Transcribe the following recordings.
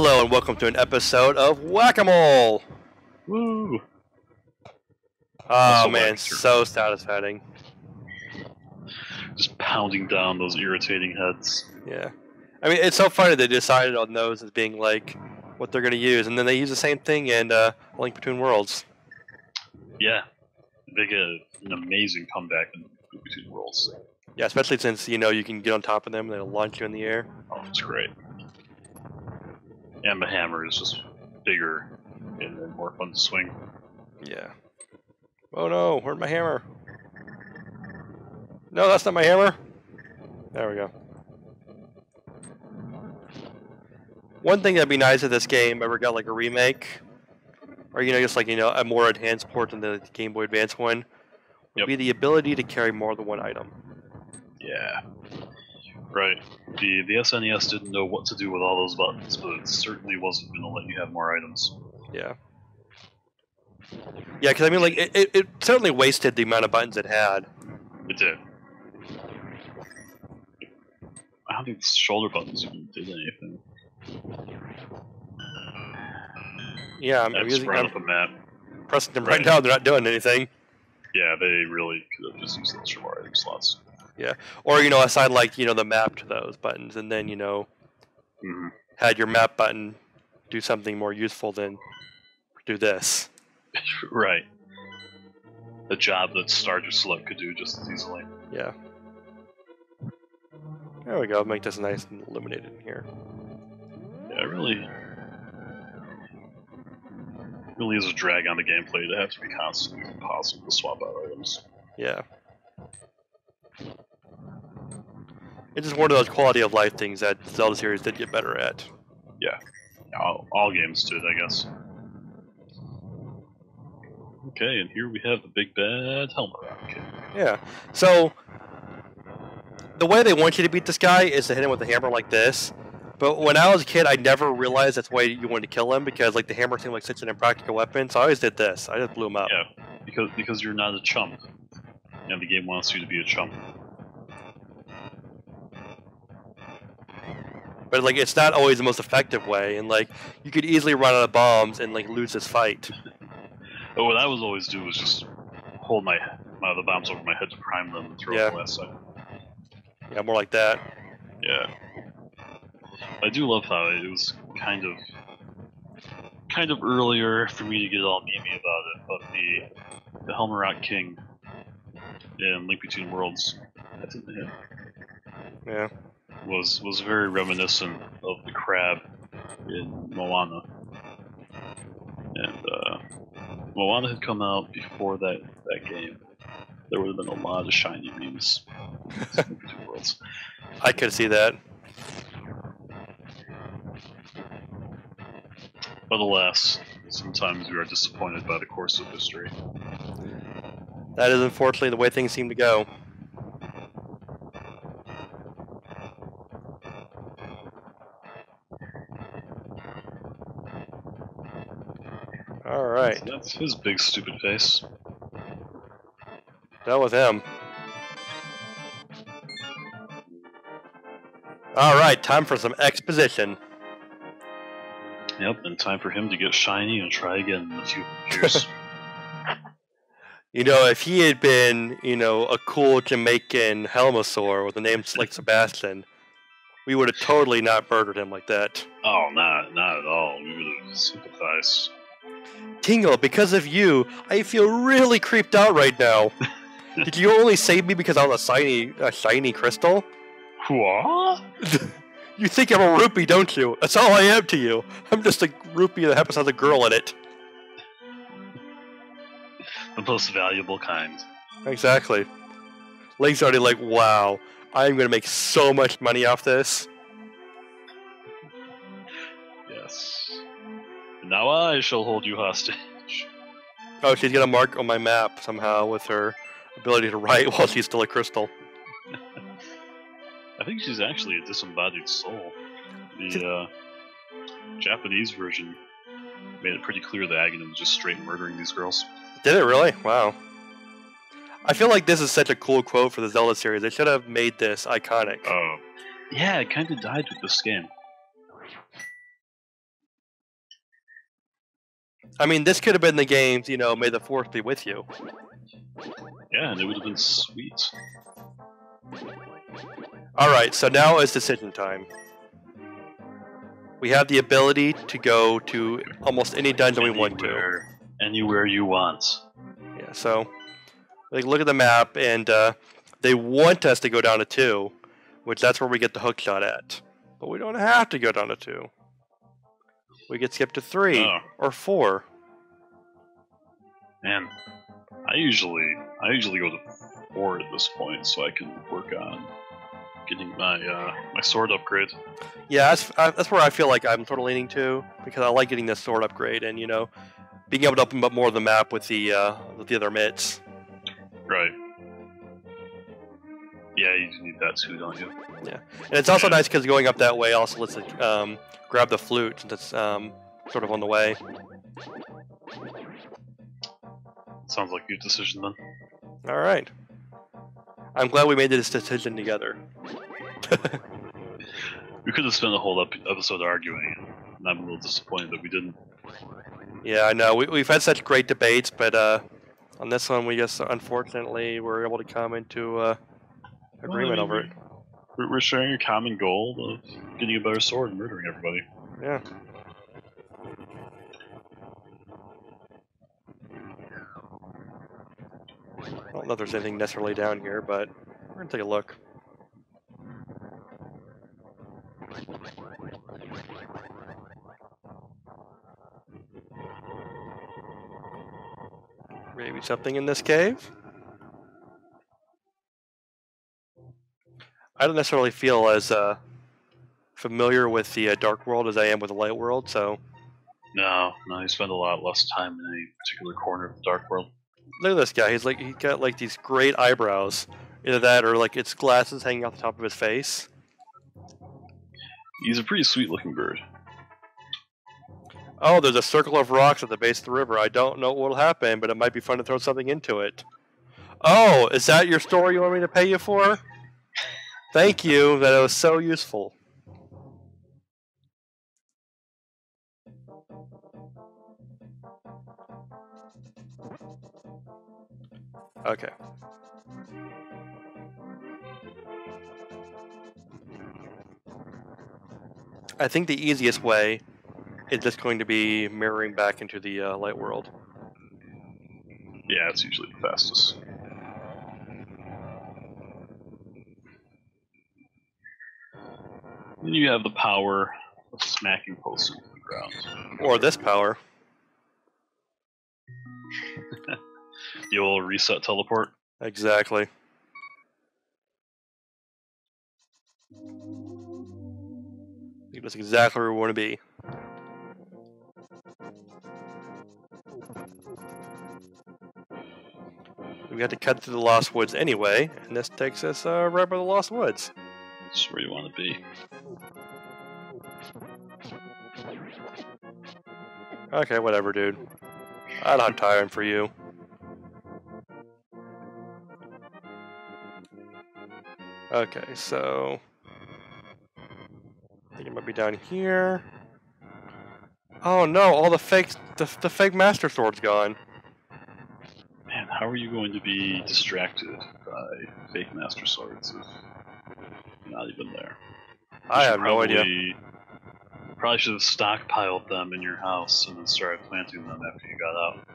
Hello and welcome to an episode of Whack-A-Mole! Woo! Oh man, so satisfying. Just pounding down those irritating heads. Yeah. I mean, it's so funny they decided on those as being like what they're going to use, and then they use the same thing in uh, Link Between Worlds. Yeah, they get an amazing comeback in Link Between Worlds. Yeah, especially since, you know, you can get on top of them and they'll launch you in the air. Oh, it's great. And the hammer is just bigger and and more fun to swing. Yeah. Oh no, where'd my hammer? No, that's not my hammer. There we go. One thing that'd be nice if this game ever got like a remake, or you know, just like you know, a more enhanced port than the Game Boy Advance one, would Yep. be the ability to carry more than one item. Yeah. Right. The the SNES didn't know what to do with all those buttons, but it certainly wasn't going to let you have more items. Yeah. Yeah, because I mean, like, it, it, it certainly wasted the amount of buttons it had. It did. I don't think the shoulder buttons even did anything. Yeah, I'm, I'm using, right I'm up a map. pressing them right Right. now. They're not doing anything. Yeah, they really could have just used those for more item slots. Yeah, or you know, assign like you know the map to those buttons, and then you know hmm had your map button do something more useful than do this. right. A job that Starter Select could do just as easily. Yeah. There we go. Make this nice and illuminated in here. Yeah, it really. Really is a drag on the gameplay to have to be constantly pausing to swap out items. Yeah. It's just one of those quality of life things that Zelda series did get better at. Yeah, all, all games did, I guess. Okay, and here we have the big bad helmet rock. Yeah. So the way they want you to beat this guy is to hit him with a hammer like this. But when I was a kid, I never realized that's why you wanted to kill him because like the hammer seemed like such an impractical weapon. So I always did this. I just blew him up. Yeah, because because you're not a chump, and the game wants you to be a chump. But like it's not always the most effective way, and like you could easily run out of bombs and like lose this fight. But what I was always do was just hold my, my the bombs over my head to prime them and throw Yeah. them last second. Yeah, more like that. Yeah. I do love how it was kind of kind of earlier for me to get all memey about it, but the the Helmerock King in Link Between Worlds that's in the head, Yeah. Was was very reminiscent of the crab in Moana. And uh, Moana had come out before that, that game. There would have been a lot of shiny memes. in Link Between Worlds. I could see that. But alas, sometimes we are disappointed by the course of history. That is unfortunately the way things seem to go. All right, That's his big stupid face. that with him. All right, time for some exposition. Yep, and time for him to get shiny and try again in a few years. You know, if he had been, you know, a cool Jamaican Helmasaur with a name like Sebastian, we would have totally not murdered him like that. oh, not not at all. We would have sympathized. Tingle, because of you, I feel really creeped out right now. Did you only save me because I was a shiny, a shiny crystal? What? You think I'm a rupee, don't you? That's all I am to you. I'm just a rupee that happens to have a girl in it. The most valuable kind. Exactly. Link's already like, wow, I'm gonna make so much money off this. Now I shall hold you hostage. Oh, she's got a mark on my map somehow with her ability to write while she's still a crystal. I think she's actually a disembodied soul. The uh, Japanese version made it pretty clear that Aghanim was just straight murdering these girls. Did it really? Wow. I feel like this is such a cool quote for the Zelda series. They should have made this iconic. Uh, yeah, it kind of died with this game. I mean, this could have been the games, you know, May the Fourth be with you. Yeah, and it would have been sweet. Alright, so now is decision time. We have the ability to go to almost any dungeon we want to. Anywhere, anywhere you want. Yeah, so like look at the map and uh, they want us to go down to two, which that's where we get the hook shot at. But we don't have to go down to two. We get skipped to three Oh. or four. Man, I usually I usually go to four at this point, so I can work on getting my uh, my sword upgrade. Yeah, that's that's where I feel like I'm sort of leaning to because I like getting this sword upgrade and you know being able to open up more of the map with the uh, with the other mitts. Yeah, you just need that too, don't you? Yeah, and it's also nice because going up that way also lets it um, grab the flute since it's um, sort of on the way. Sounds like a good decision then. All right. I'm glad we made this decision together. We could have spent a whole episode arguing, and I'm a little disappointed that we didn't. Yeah, I know. We, we've had such great debates, but uh, on this one, we just unfortunately were able to come into uh, agreement mean, over it. We're, we're sharing a common goal of getting a better sword and murdering everybody. Yeah. I don't know if there's anything necessarily down here, but we're gonna take a look. Maybe something in this cave? I don't necessarily feel as uh, familiar with the uh, dark world as I am with the light world, so No, no, you spend a lot less time in any particular corner of the dark world. look at this guy. He's like he's got like these great eyebrows. Either that or like it's glasses hanging off the top of his face. He's a pretty sweet looking bird. Oh, there's a circle of rocks at the base of the river. I don't know what will happen, but it might be fun to throw something into it. Oh, is that your story you want me to pay you for? Thank you. That was so useful. Okay. I think the easiest way is just going to be mirroring back into the uh, light world. Yeah, it's usually the fastest. Then you have the power of smacking posts into the ground. Or this power. The old reset teleport. Exactly. I think that's exactly where we want to be. We have to cut through the Lost Woods anyway, and this takes us uh, right by the Lost Woods. That's where you want to be. Okay, whatever, dude. I don't have time for you. Okay, so I think it might be down here. Oh no! All the fake, the, the fake Master Sword's gone. Man, how are you going to be distracted by fake master swords if not even there? I have no idea. probably- Probably should have stockpiled them in your house and then started planting them after you got out.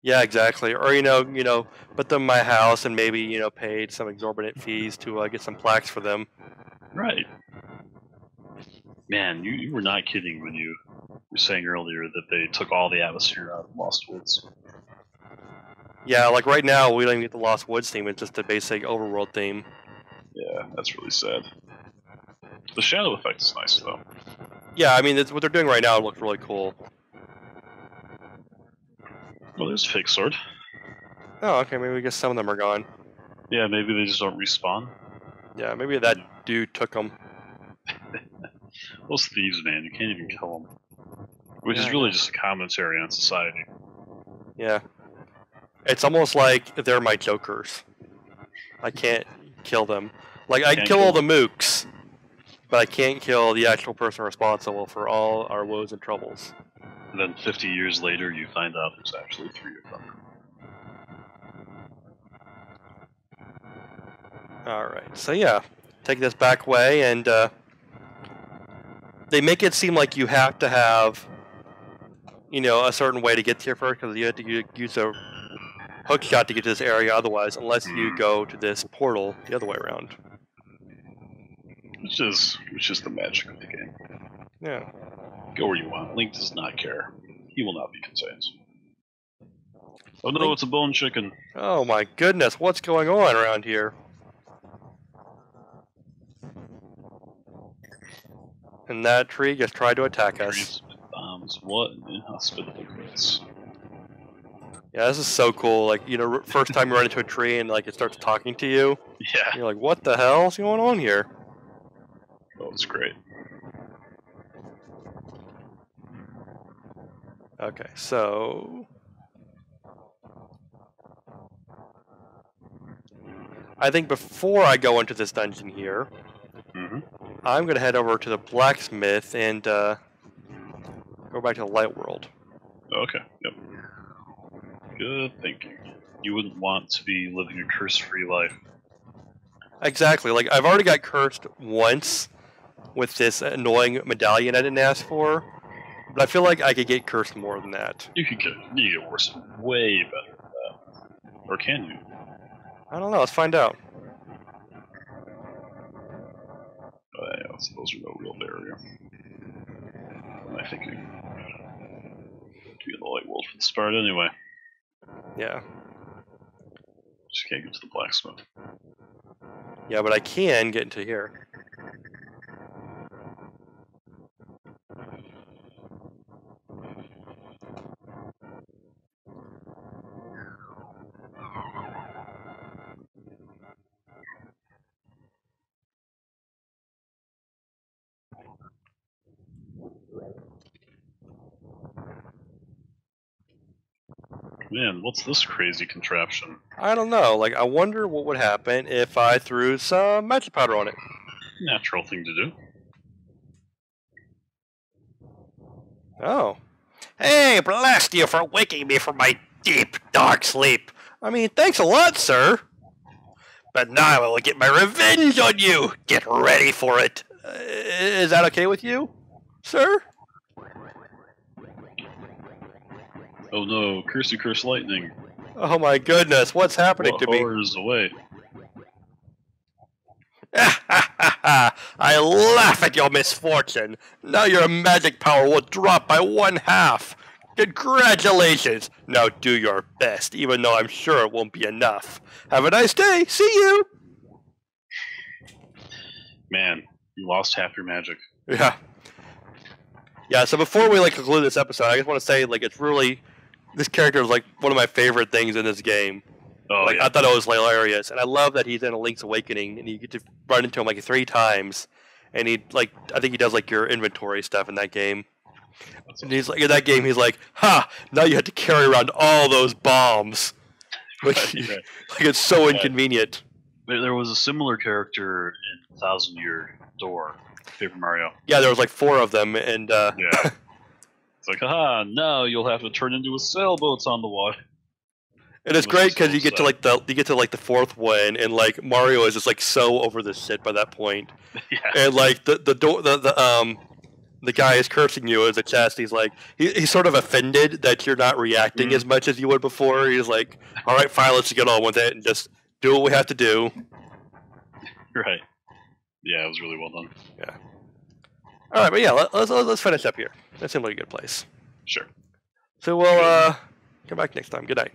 Yeah, exactly. Or you know, you know, put them in my house and maybe you know paid some exorbitant fees to uh, get some plaques for them. Right. Man, you, you were not kidding when you were saying earlier that they took all the atmosphere out of Lost Woods. Yeah, like right now we don't even get the Lost Woods theme; it's just the basic overworld theme. Yeah, that's really sad. The shadow effect is nice though. Yeah, I mean, it's, what they're doing right now looks really cool. Well, there's a fake sword. Oh, okay, maybe I guess some of them are gone. Yeah, maybe they just don't respawn. Yeah, maybe that dude took them. Those thieves, man, you can't even kill them. Which Yeah, is really just a commentary on society. Yeah. It's almost like they're my jokers. I can't kill them. Like, I can kill kill all the mooks, but I can't kill the actual person responsible for all our woes and troubles. And then 50 years later, you find out there's actually three of them. All right. So yeah, take this back way, and uh, they make it seem like you have to have, you know, a certain way to get here first, because you have to use a hook shot to get to this area. Otherwise, unless you hmm. go to this portal the other way around. Which is, which is the magic of the game. Yeah. Go where you want. Link does not care. He will not be concerned. Oh no, Link- it's a bone chicken. Oh my goodness, what's going on around here? And that tree just tried to attack us. Bombs. What an inhospitable place. Yeah, this is so cool. Like, you know, first time you run into a tree and like it starts talking to you, Yeah, you're like, "What the hell's going on here?" that was great. Okay, so I think before I go into this dungeon here, hmm I'm gonna head over to the blacksmith and uh, go back to the light world. Okay, yep. Good thinking. You wouldn't want to be living a curse-free life. Exactly. Like I've already got cursed once with this annoying medallion I didn't ask for, but I feel like I could get cursed more than that. You could get you could get worse, way better than that. Or can you? I don't know. Let's find out. Oh, yeah, those those are no real barrier. What am I thinking? To be in the light world for the start anyway. Yeah. Just can't get to the blacksmith. Yeah, but I can get into here. Man, what's this crazy contraption? I don't know. Like, I wonder what would happen if I threw some magic powder on it. Natural thing to do. Oh. Hey, blast you for waking me from my deep, dark sleep. I mean, thanks a lot, sir. But now I will get my revenge on you. Get ready for it. Uh, is that okay with you, sir? Oh no, cursey curse lightning. Oh my goodness, what's happening What to me? horrors away. I laugh at your misfortune. Now your magic power will drop by one half. Congratulations. Now do your best, even though I'm sure it won't be enough. Have a nice day. See you. Man, you lost half your magic. Yeah. Yeah, so before we like conclude this episode, I just want to say like it's really this character is like one of my favorite things in this game. Oh like yeah. I thought it was hilarious, and I love that he's in a Link's Awakening, and you get to run into him like three times, and he like I think he does like your inventory stuff in that game. That's And he's like in that game, he's like, "Ha! Now you have to carry around all those bombs." which like it's so Right. inconvenient. There, there was a similar character in Thousand Year Door, Paper Mario. Yeah, there was like four of them, and uh, Yeah. it's like, ah, now you'll have to turn into a sailboat on the water. and it's great because you get to like the you get to like the fourth one, and like Mario is just like so over the shit by that point. yeah. and like the the door the, the um the guy is cursing you as a chest. He's like he, he's sort of offended that you're not reacting Mhm. as much as you would before. He's like, all right, fine, let's get on with it and just do what we have to do. Right. Yeah, it was really well done. All right, but yeah, let, let's let's finish up here. That seemed like a good place. Sure. So we'll uh come back next time. Good night.